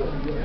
Thank you.